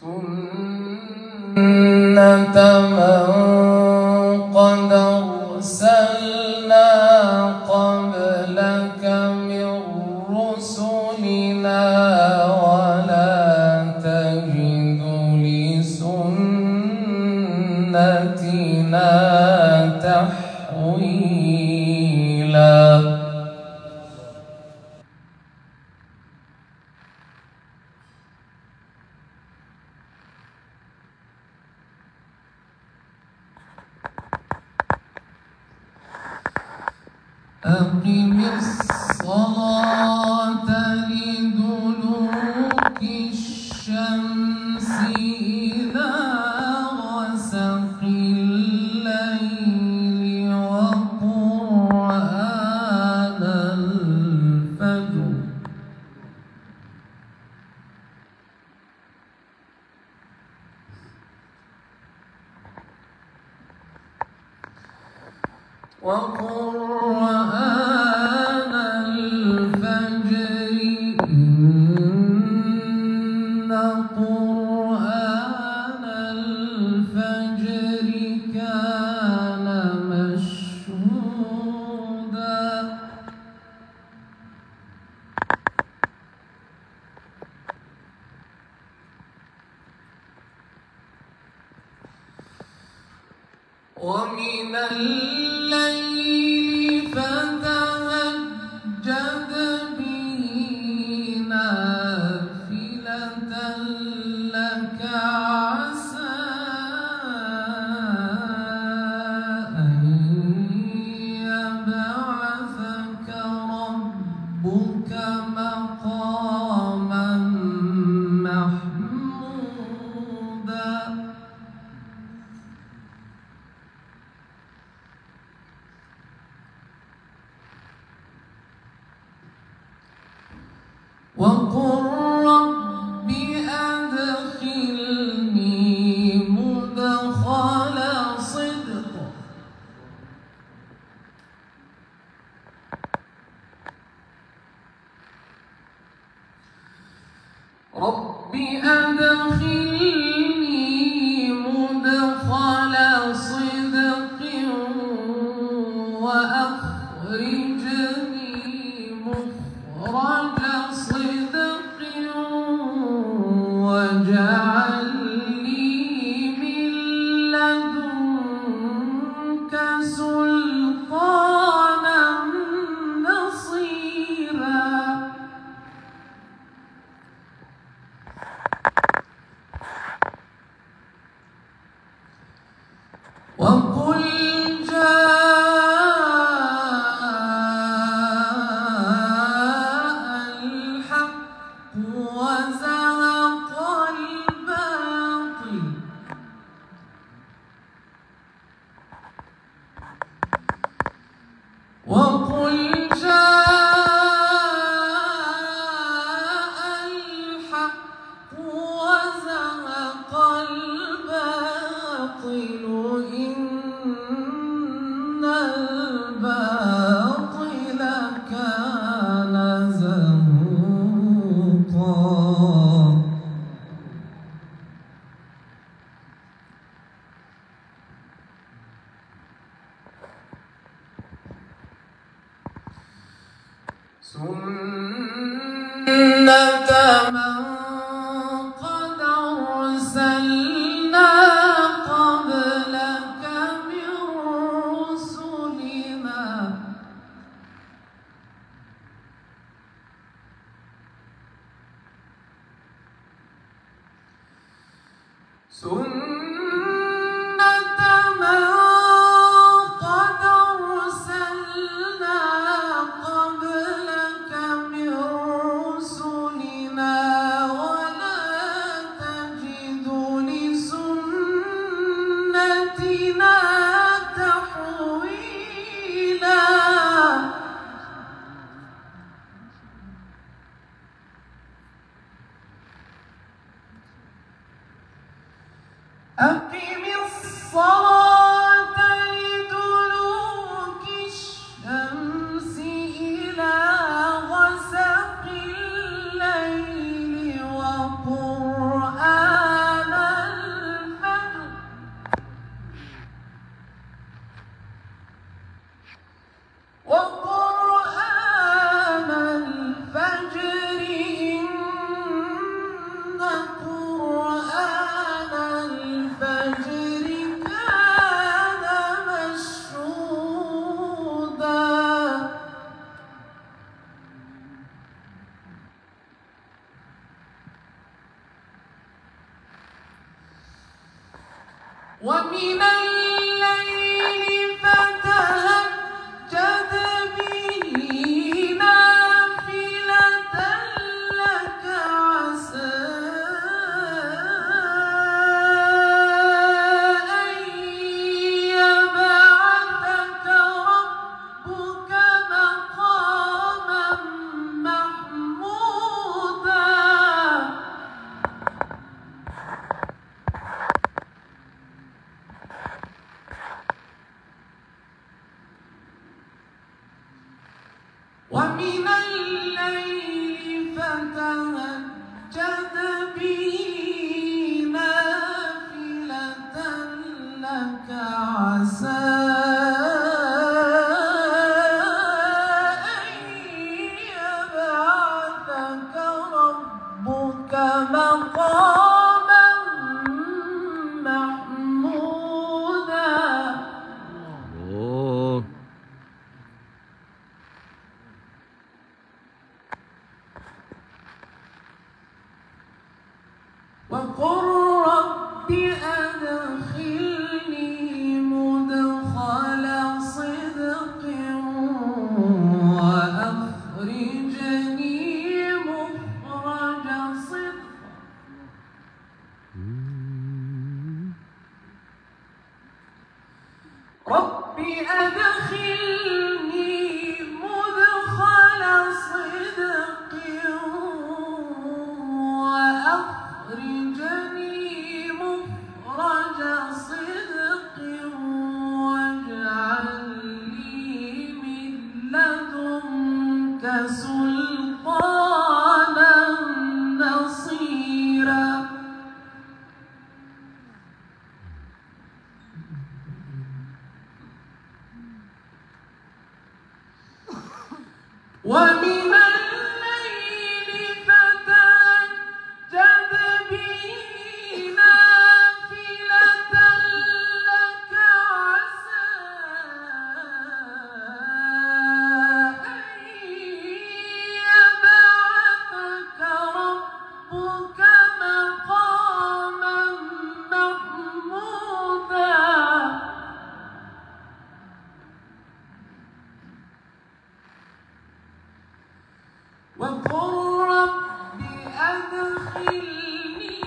سنة من أقم الصلاة. وقرآن ومن سنة ومن رب أدخلني مدخل صدق وأخرجني ومن وقل رب أدخلني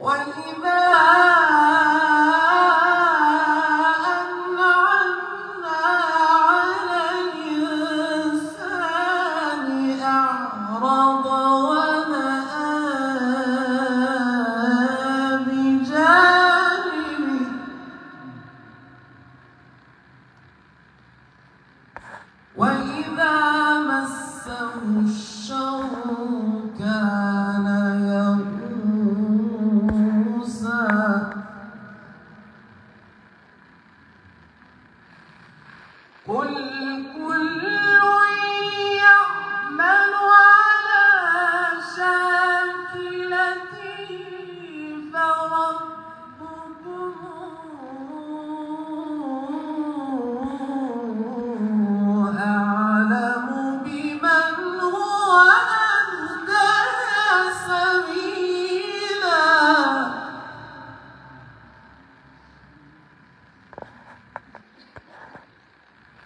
وإذا قل كل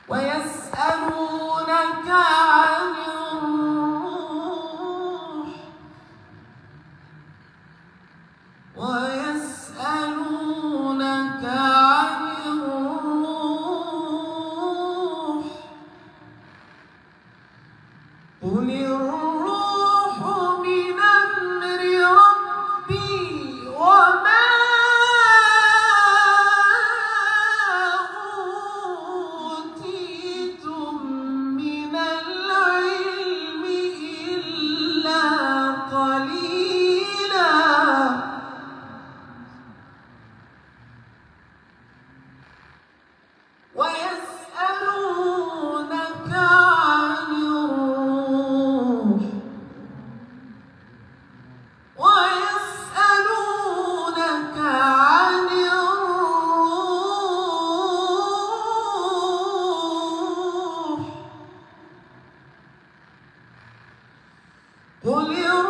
ويسألونك قل الروح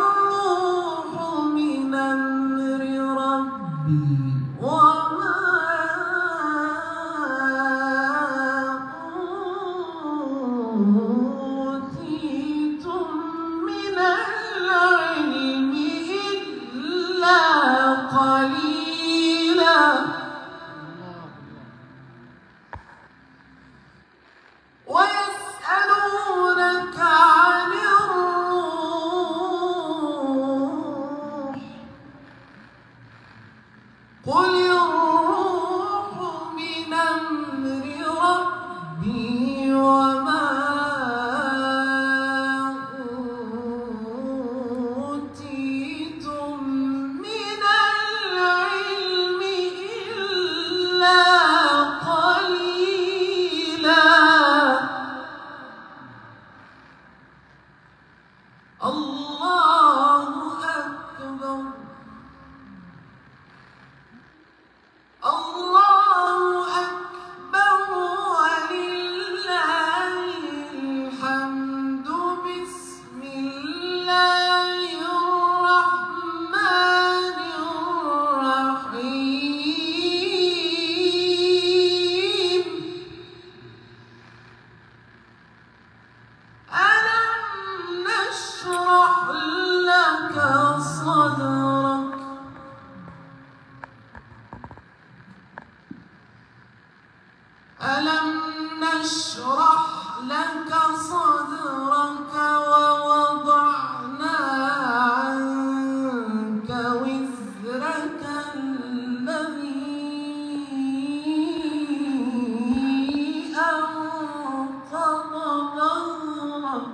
قل ألم نشرح لك صدرك ووضعنا عنك وزرك الذي أنقض ظهرك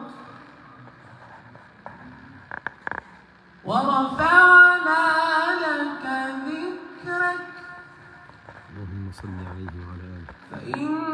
ورفعنا لك ذكرك اللهم صل على eat.